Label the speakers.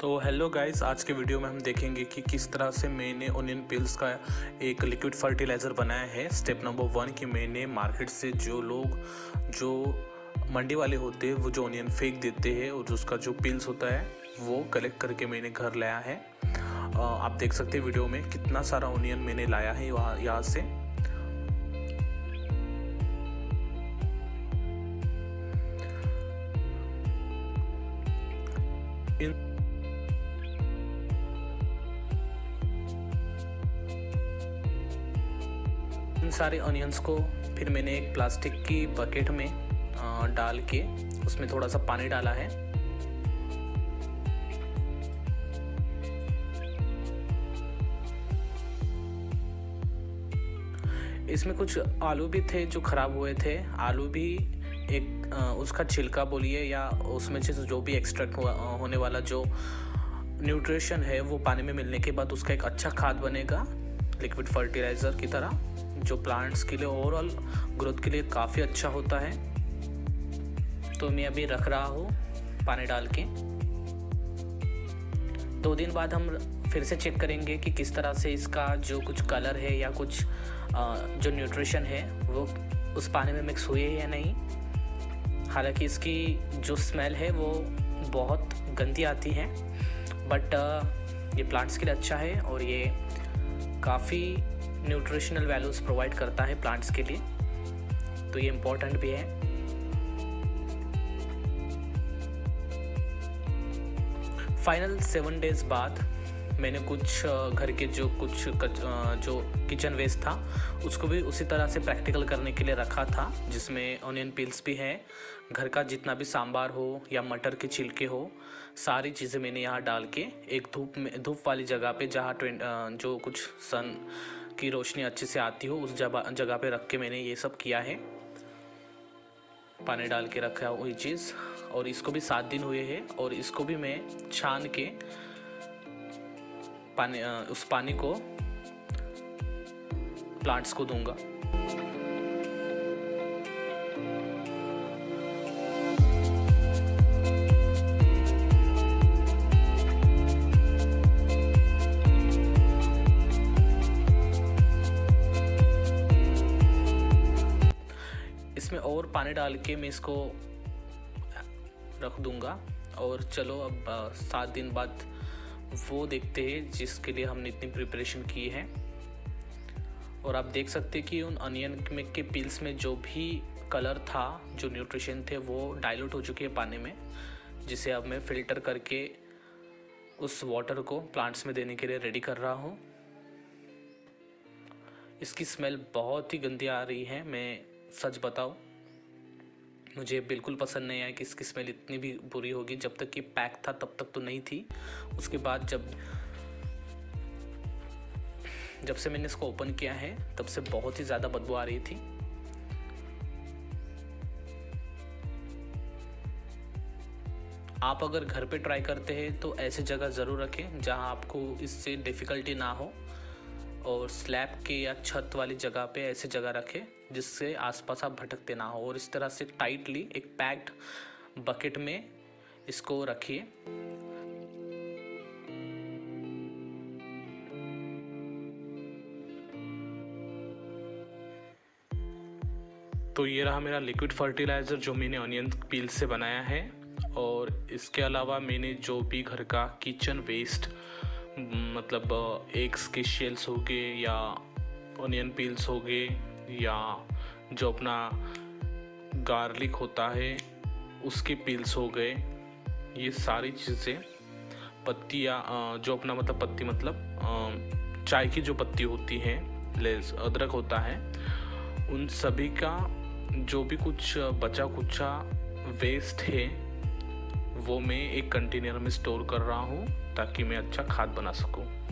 Speaker 1: तो hello guys आज के वीडियो में हम देखेंगे कि किस तरह से मैंने ओनियन पिल्स का एक लिक्विड फर्टिलाइज़र बनाया है। स्टेप नंबर वन कि मैंने मार्केट से जो लोग, जो मंडी वाले होते हैं, वो जो ओनियन फेंक देते हैं और उसका जो पिल्स होता है, वो कलेक्ट करके मैंने घर लाया है। आप देख सकते हैं वीडियो में कितना सारा ओनियन मैंने लाया है वहाँ, यहाँ से। इन सारे ऑनियंस को फिर मैंने एक प्लास्टिक की बकेट में डाल के उसमें थोड़ा सा पानी डाला है। इसमें कुछ आलू भी थे जो ख़राब हुए थे। आलू भी एक उसका छिलका बोलिए या उसमें से जो भी एक्सट्रैक्ट होने वाला जो न्यूट्रिशन है वो पानी में मिलने के बाद उसका एक अच्छा खाद बनेगा लिक्विड फर्टिलाइज़र की तरह। जो प्लांट्स के लिए ओवरऑल ग्रोथ के लिए काफ़ी अच्छा होता है। तो मैं अभी रख रहा हूँ पानी डाल के। दो दिन बाद हम फिर से चेक करेंगे कि किस तरह से इसका जो कुछ कलर है या कुछ जो न्यूट्रिशन है, वो उस पानी में मिक्स हुए है या नहीं। हालाँकि इसकी जो स्मेल है, वो बहुत गंदी आती है बट ये प्लांट्स के लिए अच्छा है और ये काफ़ी न्यूट्रिशनल वैल्यूज़ प्रोवाइड करता है प्लांट्स के लिए। तो ये इम्पोर्टेंट भी है। फाइनल सेवन डेज़ बाद मैंने कुछ घर के जो कुछ जो किचन वेस्ट था, उसको भी उसी तरह से प्रैक्टिकल करने के लिए रखा था, जिसमें ऑनियन पिल्स भी है। घर का जितना भी सांबार हो या मटर के छिलके हो, सारी चीज़ें मैंने यहाँ डाल के एक धूप में, धूप वाली जगह पे जहाँ जो कुछ सन की रोशनी अच्छे से आती हो, उस जगह पे रख के मैंने ये सब किया है। पानी डाल के रखा वही चीज़, और इसको भी सात दिन हुए हैं, और इसको भी मैं छान के पानी उस पानी को प्लांट्स को दूँगा। और पानी डाल के मैं इसको रख दूँगा। और चलो अब सात दिन बाद वो देखते हैं जिसके लिए हमने इतनी प्रिपरेशन की है। और आप देख सकते हैं कि उन अनियन में के पिल्स में जो भी कलर था, जो न्यूट्रिशन थे, वो डाइल्यूट हो चुके हैं पानी में, जिसे अब मैं फ़िल्टर करके उस वाटर को प्लांट्स में देने के लिए रेडी कर रहा हूँ। इसकी स्मेल बहुत ही गंदी आ रही है, मैं सच बताओ मुझे बिल्कुल पसंद नहीं आया कि इसकी स्मेल इतनी भी बुरी होगी। जब तक कि पैक था, तब तक तो नहीं थी। उसके बाद जब जब से मैंने इसको ओपन किया है, तब से बहुत ही ज़्यादा बदबू आ रही थी। आप अगर घर पे ट्राई करते हैं तो ऐसी जगह ज़रूर रखें जहाँ आपको इससे डिफ़िकल्टी ना हो। और स्लैब के या छत वाली जगह पे ऐसे जगह रखें जिससे आसपास आप भटकते ना हो। और इस तरह से टाइटली एक पैक्ड बकेट में इसको रखिए। तो ये रहा मेरा लिक्विड फर्टिलाइज़र जो मैंने ऑनियन पील से बनाया है। और इसके अलावा मैंने जो भी घर का किचन वेस्ट मतलब एग्स के शेल्स हो गए या ओनियन पील्स हो गए या जो अपना गार्लिक होता है, उसके पील्स हो गए। ये सारी चीज़ें, पत्तियाँ जो अपना मतलब पत्ती मतलब चाय की जो पत्ती होती है लेस अदरक होता है, उन सभी का जो भी कुछ बचा कुचा वेस्ट है वो मैं एक कंटेनर में स्टोर कर रहा हूँ ताकि मैं अच्छा खाद बना सकूँ।